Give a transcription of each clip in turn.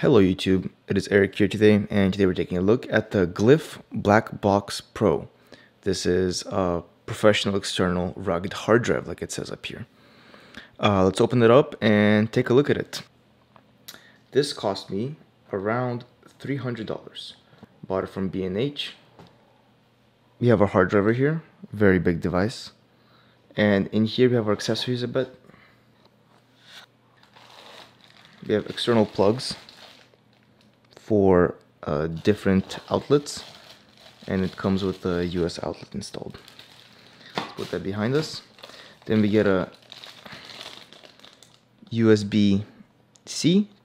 Hello YouTube, it is Erik here today and today we're taking a look at the Glyph Blackbox Pro. This is a professional external rugged hard drive like it says up here. Uh, let's open it up and take a look at it. This cost me around $300. Bought it from B&H. We have our hard drive here, very big device. And in here we have our accessories a bit. We have external plugs for uh, different outlets and it comes with a US outlet installed. Let's put that behind us. Then we get a USB-C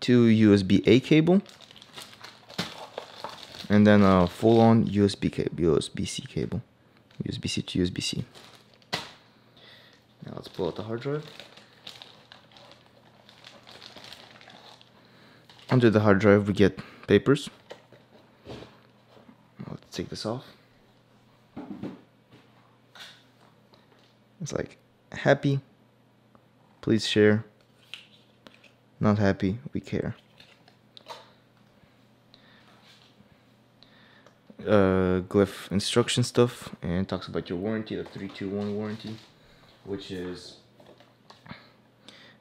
to USB-A cable and then a full-on USB cable, USB-C cable, USB-C to USB-C. Now let's pull out the hard drive. Under the hard drive we get papers. Let's take this off. It's like happy, please share. Not happy, we care. Uh, glyph instruction stuff and talks about your warranty, the 321 warranty, which is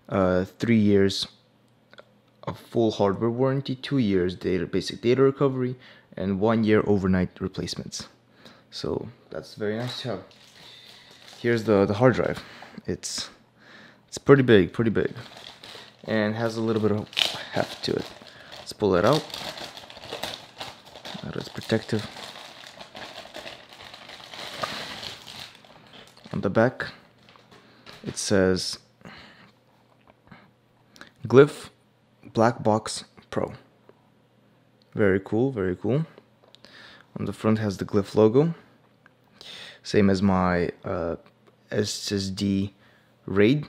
uh, three years a full hardware warranty, two years data basic data recovery, and one year overnight replacements. So that's very nice to have. Here's the, the hard drive. It's it's pretty big, pretty big. And has a little bit of heft to it. Let's pull it out. That is protective. On the back, it says Glyph Blackbox Pro. Very cool, very cool. On the front has the Glyph logo. Same as my uh, SSD RAID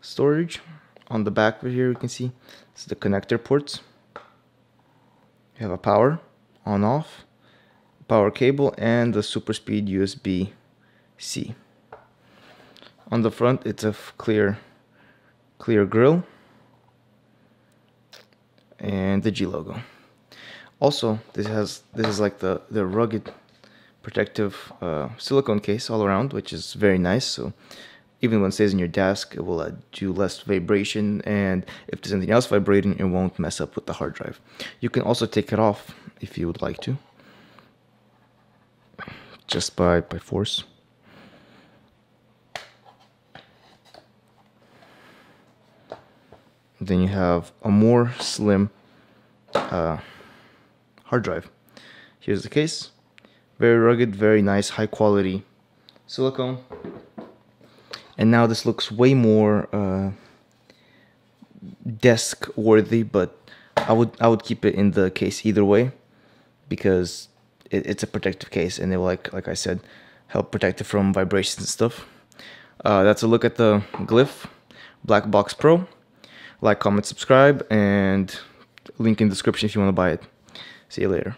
storage. On the back over here you can see it's the connector ports. You have a power on off, power cable and the super speed USB C. On the front it's a clear clear grill and the G logo. Also, this has this is like the the rugged protective uh, silicone case all around, which is very nice. So even when it stays in your desk, it will uh, do less vibration, and if there's anything else vibrating, it won't mess up with the hard drive. You can also take it off if you would like to, just by by force. Then you have a more slim uh, hard drive. Here's the case. Very rugged, very nice, high quality silicone. And now this looks way more uh, desk worthy, but I would I would keep it in the case either way because it, it's a protective case and it will like like I said help protect it from vibrations and stuff. Uh, that's a look at the Glyph Blackbox Pro like, comment, subscribe, and link in description if you want to buy it. See you later.